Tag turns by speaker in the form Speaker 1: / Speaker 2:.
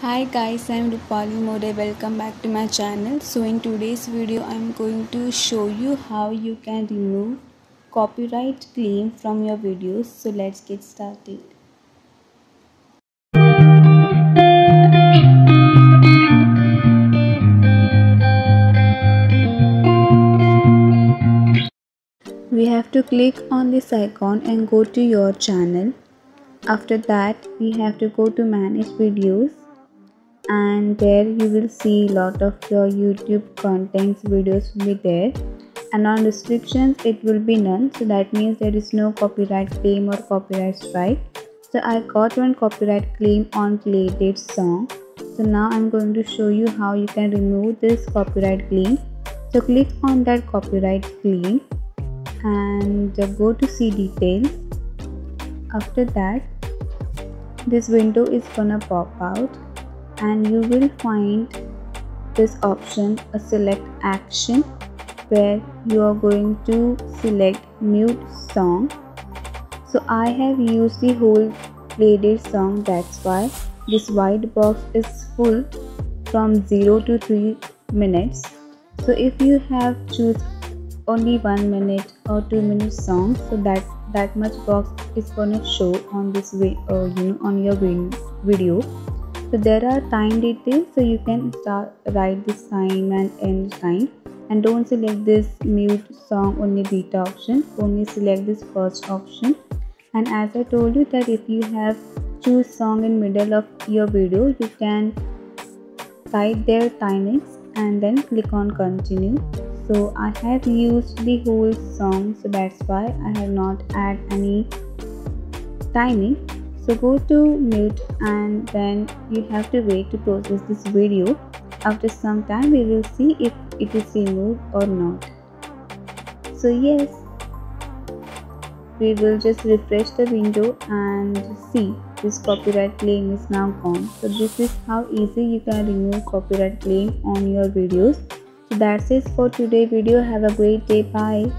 Speaker 1: Hi guys, I'm Rupali More. Welcome back to my channel. So in today's video, I'm going to show you how you can remove copyright claim from your videos. So let's get started. We have to click on this icon and go to your channel. After that, we have to go to manage videos and there you will see a lot of your youtube contents videos will be there. And on restrictions it will be none. So that means there is no copyright claim or copyright strike. So i got one copyright claim on playdate song. So now i'm going to show you how you can remove this copyright claim. So click on that copyright claim and go to see details. After that this window is gonna pop out and you will find this option a select action where you are going to select mute song. So i have used the whole playlist song that's why this white box is full from 0 to 3 minutes. So if you have choose only 1 minute or 2 minute song so that that much box is gonna show on this way uh, you know on your video so there are time details so you can start write this time and end time. And don't select this mute song only beta option. Only select this first option. And as i told you that if you have choose song in middle of your video you can type their timings and then click on continue. So i have used the whole song so that's why i have not add any timing so go to mute and then you have to wait to process this video. After some time we will see if it is removed or not. So yes we will just refresh the window and see this copyright claim is now gone. So this is how easy you can remove copyright claim on your videos. So that's it for today video. Have a great day. Bye